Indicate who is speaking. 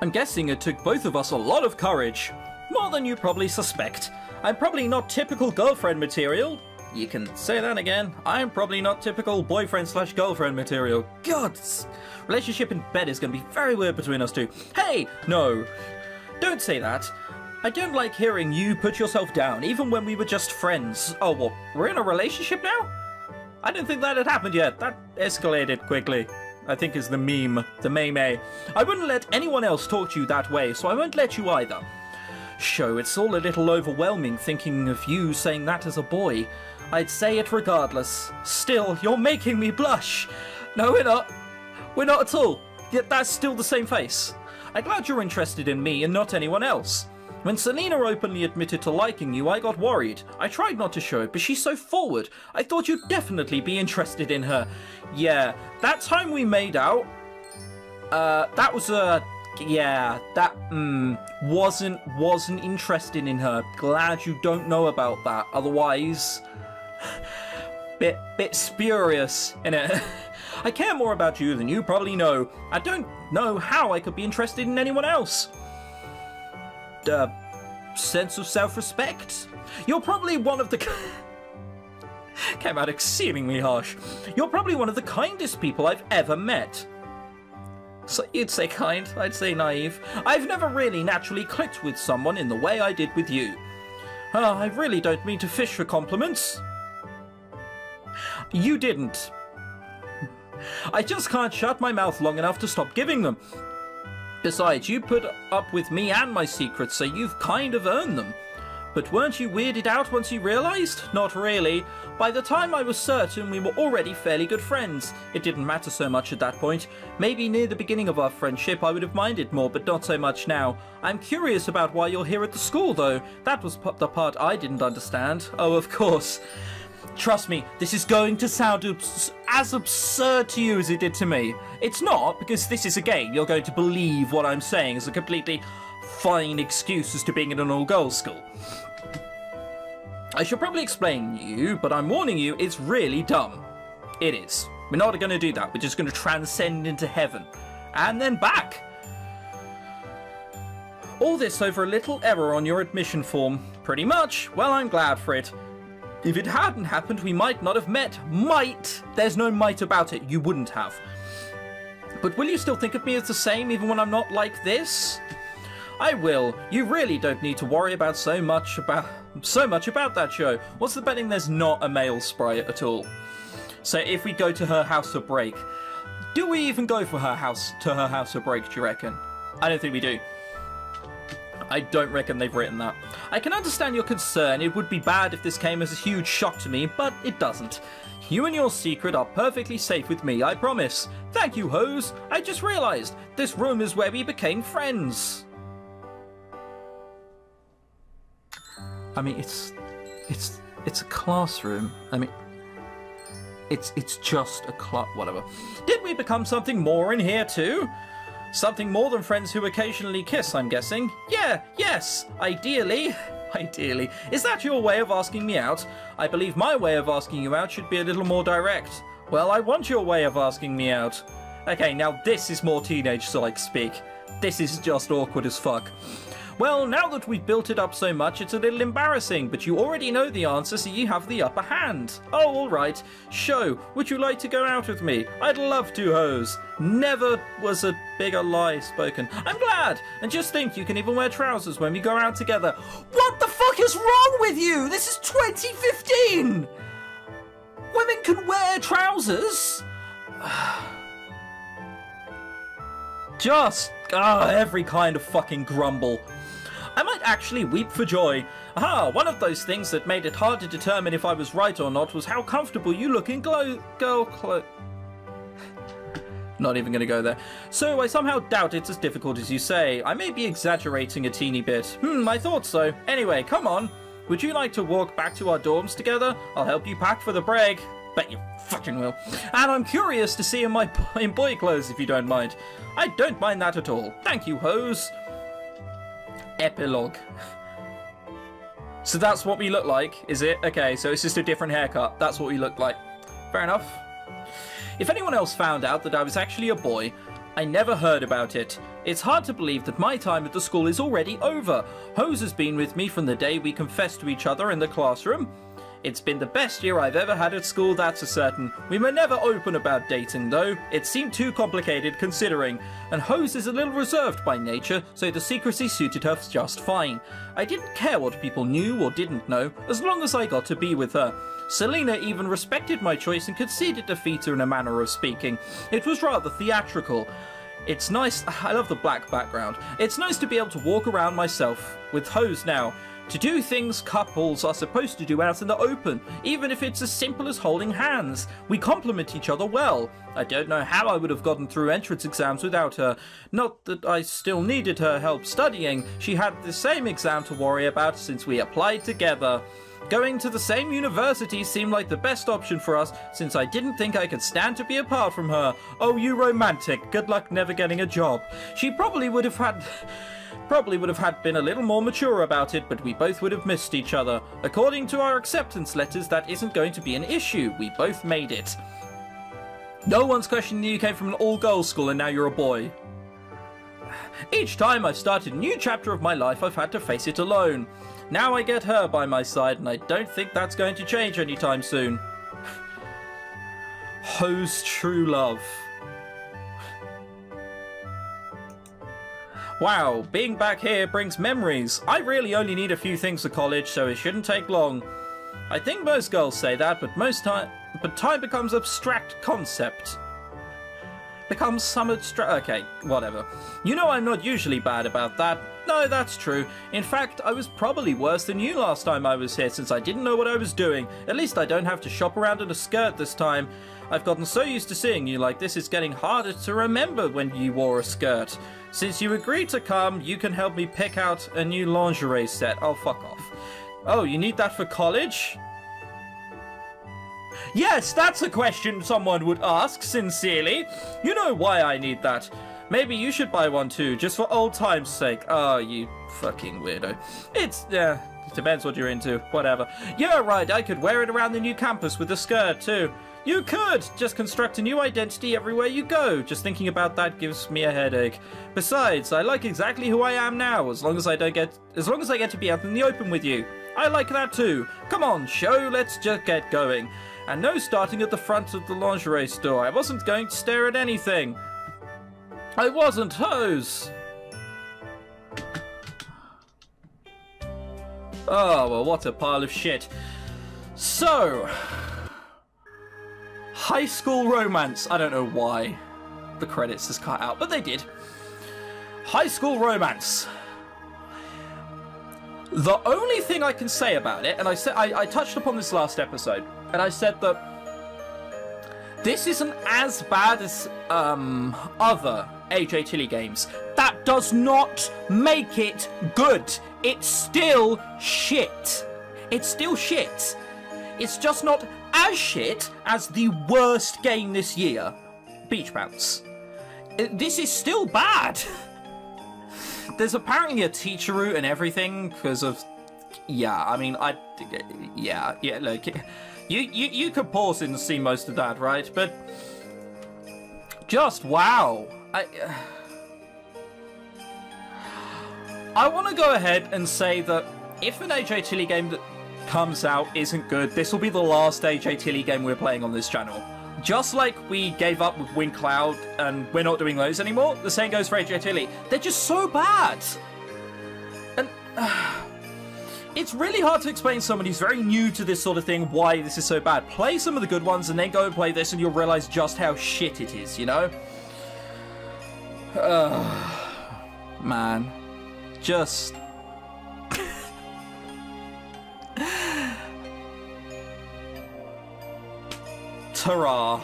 Speaker 1: I'm guessing it took both of us a lot of courage. More than you probably suspect. I'm probably not typical girlfriend material. You can say that again. I'm probably not typical boyfriend slash girlfriend material. God, relationship in bed is going to be very weird between us two. Hey, no. Don't say that. I don't like hearing you put yourself down, even when we were just friends. Oh, well, We're in a relationship now? I didn't think that had happened yet. That escalated quickly. I think is the meme, the meme. Eh? I wouldn't let anyone else talk to you that way, so I won't let you either. Show, it's all a little overwhelming thinking of you saying that as a boy. I'd say it regardless. Still, you're making me blush. No, we're not. We're not at all. Yet that's still the same face. I'm glad you're interested in me and not anyone else. When Selena openly admitted to liking you, I got worried. I tried not to show it, but she's so forward. I thought you'd definitely be interested in her. Yeah, that time we made out, uh, that was a, yeah, that, mm, wasn't, wasn't interested in her. Glad you don't know about that. Otherwise, bit, bit spurious, innit? I care more about you than you probably know. I don't know how I could be interested in anyone else uh, sense of self-respect. You're probably one of the... Came out exceedingly harsh. You're probably one of the kindest people I've ever met. So you'd say kind, I'd say naive. I've never really naturally clicked with someone in the way I did with you. Uh, I really don't mean to fish for compliments. You didn't. I just can't shut my mouth long enough to stop giving them. Besides, you put up with me and my secrets, so you've kind of earned them. But weren't you weirded out once you realised? Not really. By the time I was certain, we were already fairly good friends. It didn't matter so much at that point. Maybe near the beginning of our friendship I would have minded more, but not so much now. I'm curious about why you're here at the school, though. That was the part I didn't understand. Oh, of course. Trust me, this is going to sound abs as absurd to you as it did to me. It's not, because this is a game. You're going to believe what I'm saying is a completely fine excuse as to being in an all-girls school. I should probably explain you, but I'm warning you, it's really dumb. It is. We're not going to do that. We're just going to transcend into heaven. And then back. All this over a little error on your admission form. Pretty much. Well, I'm glad for it. If it hadn't happened, we might not have met. Might! There's no might about it. You wouldn't have. But will you still think of me as the same even when I'm not like this? I will. You really don't need to worry about so much about so much about that show. What's the betting there's not a male sprite at all? So if we go to her house for break, do we even go for her house to her house for break, do you reckon? I don't think we do. I don't reckon they've written that. I can understand your concern. It would be bad if this came as a huge shock to me, but it doesn't. You and your secret are perfectly safe with me, I promise. Thank you, Hose. I just realized this room is where we became friends. I mean, it's it's it's a classroom. I mean, it's it's just a class. Whatever. Did we become something more in here too? Something more than friends who occasionally kiss, I'm guessing. Yeah, yes, ideally. Ideally. Is that your way of asking me out? I believe my way of asking you out should be a little more direct. Well, I want your way of asking me out. Okay, now this is more teenage-like speak. This is just awkward as fuck. Well, now that we've built it up so much, it's a little embarrassing, but you already know the answer, so you have the upper hand. Oh, alright. Show, would you like to go out with me? I'd love to, Hose. Never was a bigger lie spoken. I'm glad! And just think, you can even wear trousers when we go out together. What the fuck is wrong with you? This is 2015! Women can wear trousers? Just, ah, every kind of fucking grumble. I might actually weep for joy. Aha, one of those things that made it hard to determine if I was right or not was how comfortable you look in glow girl clothes. Not even going to go there. So I somehow doubt it's as difficult as you say. I may be exaggerating a teeny bit. Hmm, I thought so. Anyway, come on. Would you like to walk back to our dorms together? I'll help you pack for the break. Bet you fucking will. And I'm curious to see in my in boy clothes if you don't mind. I don't mind that at all. Thank you, Hose. Epilogue. So that's what we look like, is it? Okay, so it's just a different haircut. That's what we look like. Fair enough. If anyone else found out that I was actually a boy, I never heard about it. It's hard to believe that my time at the school is already over. Hose has been with me from the day we confessed to each other in the classroom. It's been the best year I've ever had at school, that's a certain. We were never open about dating, though. It seemed too complicated considering. And Hose is a little reserved by nature, so the secrecy suited her just fine. I didn't care what people knew or didn't know, as long as I got to be with her. Selena even respected my choice and conceded defeat in a manner of speaking. It was rather theatrical. It's nice, I love the black background. It's nice to be able to walk around myself with Hose now. To do things couples are supposed to do out in the open, even if it's as simple as holding hands. We complement each other well. I don't know how I would have gotten through entrance exams without her. Not that I still needed her help studying, she had the same exam to worry about since we applied together. Going to the same university seemed like the best option for us since I didn't think I could stand to be apart from her. Oh, you romantic. Good luck never getting a job. She probably would have had. Probably would have had been a little more mature about it, but we both would have missed each other. According to our acceptance letters, that isn't going to be an issue. We both made it. No one's questioning you came from an all-girls school and now you're a boy. Each time I've started a new chapter of my life, I've had to face it alone. Now I get her by my side, and I don't think that's going to change anytime soon. Hose true love. Wow, being back here brings memories. I really only need a few things for college, so it shouldn't take long. I think most girls say that, but most time, but time becomes abstract concept. Becomes some abstract. Okay, whatever. You know I'm not usually bad about that. No, that's true. In fact, I was probably worse than you last time I was here since I didn't know what I was doing. At least I don't have to shop around in a skirt this time. I've gotten so used to seeing you like this, it's getting harder to remember when you wore a skirt. Since you agreed to come, you can help me pick out a new lingerie set. Oh, fuck off. Oh, you need that for college? Yes, that's a question someone would ask, sincerely. You know why I need that. Maybe you should buy one too, just for old time's sake. Oh, you fucking weirdo. It's, yeah, depends what you're into. Whatever. You're right, I could wear it around the new campus with a skirt too. You could! Just construct a new identity everywhere you go. Just thinking about that gives me a headache. Besides, I like exactly who I am now, as long as I don't get as long as I get to be out in the open with you. I like that too. Come on, show, let's just get going. And no starting at the front of the lingerie store. I wasn't going to stare at anything. I wasn't hose. Oh, well, what a pile of shit. So, high school romance. I don't know why the credits is cut out, but they did. High school romance. The only thing I can say about it, and I said I, I touched upon this last episode, and I said that this isn't as bad as um, other AJ Tilley games. That does not make it good. It's still shit. It's still shit. It's just not as shit as the worst game this year, Beach Bounce. Uh, this is still bad. There's apparently a teacher route and everything because of, yeah. I mean, I, yeah, yeah. Look. You, you, you could pause and see most of that, right? But just wow. I, I want to go ahead and say that if an AJ Tilley game that comes out isn't good, this will be the last AJ Tilley game we're playing on this channel. Just like we gave up with Winged Cloud and we're not doing those anymore, the same goes for AJ Tilley. They're just so bad. And... Uh, it's really hard to explain to someone who's very new to this sort of thing why this is so bad. Play some of the good ones and then go and play this and you'll realize just how shit it is, you know? Uh, man. Just... Ta-ra.